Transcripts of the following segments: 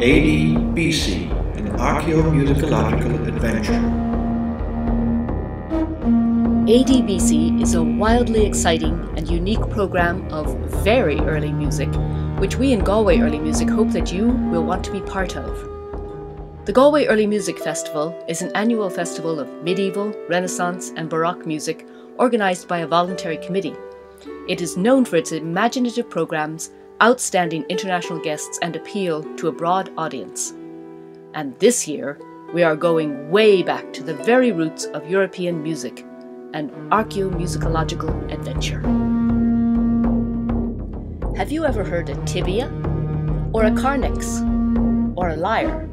ADBC, an archaeomusicological adventure. ADBC is a wildly exciting and unique program of very early music, which we in Galway Early Music hope that you will want to be part of. The Galway Early Music Festival is an annual festival of medieval, Renaissance, and Baroque music organised by a voluntary committee. It is known for its imaginative programmes, outstanding international guests, and appeal to a broad audience. And this year, we are going way back to the very roots of European music an archaeomusicological adventure. Have you ever heard a tibia? Or a carnyx? Or a lyre?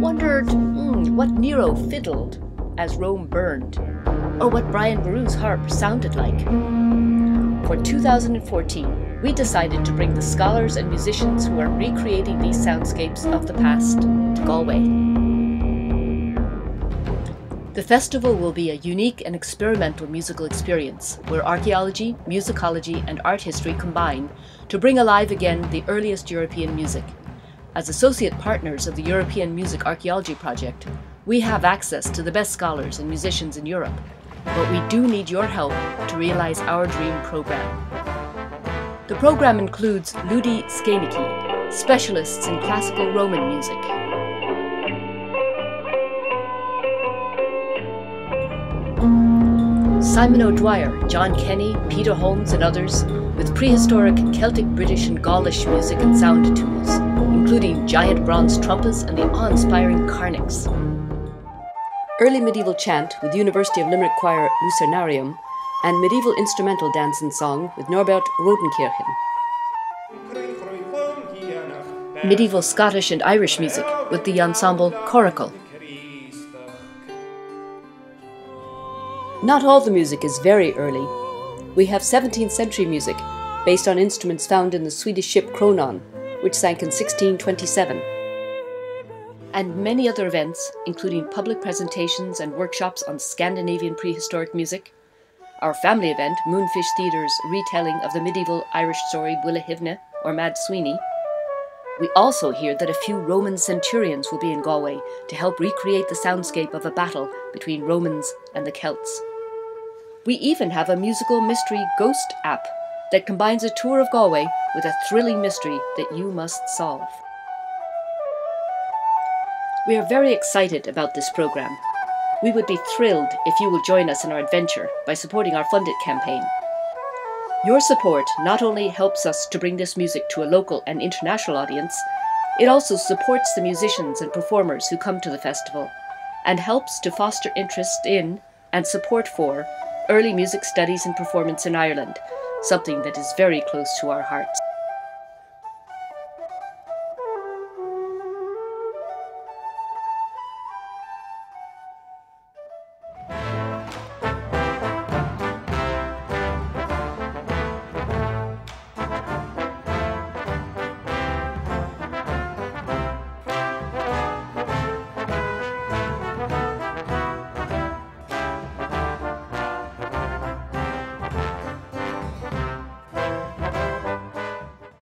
Wondered hmm, what Nero fiddled as Rome burned? Or what Brian Boru's harp sounded like? For 2014, we decided to bring the scholars and musicians who are recreating these soundscapes of the past to Galway. The festival will be a unique and experimental musical experience where archaeology, musicology, and art history combine to bring alive again the earliest European music. As associate partners of the European Music Archaeology Project, we have access to the best scholars and musicians in Europe, but we do need your help to realize our dream program. The program includes Ludi Scaenici, specialists in classical Roman music, Simon O'Dwyer, John Kenny, Peter Holmes, and others with prehistoric Celtic, British, and Gaulish music and sound tools, including giant bronze trumpets and the awe-inspiring carnyx. Early medieval chant with University of Limerick Choir Lucernarium, and medieval instrumental dance and song with Norbert Rodenkirchen. Medieval Scottish and Irish music with the ensemble Coracle. Not all the music is very early. We have 17th century music, based on instruments found in the Swedish ship Kronan, which sank in 1627. And many other events, including public presentations and workshops on Scandinavian prehistoric music, our family event, Moonfish Theatre's retelling of the medieval Irish story Buile or Mad Sweeney. We also hear that a few Roman centurions will be in Galway to help recreate the soundscape of a battle between Romans and the Celts. We even have a musical mystery ghost app that combines a tour of Galway with a thrilling mystery that you must solve. We are very excited about this program. We would be thrilled if you will join us in our adventure by supporting our Fundit campaign. Your support not only helps us to bring this music to a local and international audience, it also supports the musicians and performers who come to the festival and helps to foster interest in and support for early music studies and performance in Ireland, something that is very close to our hearts.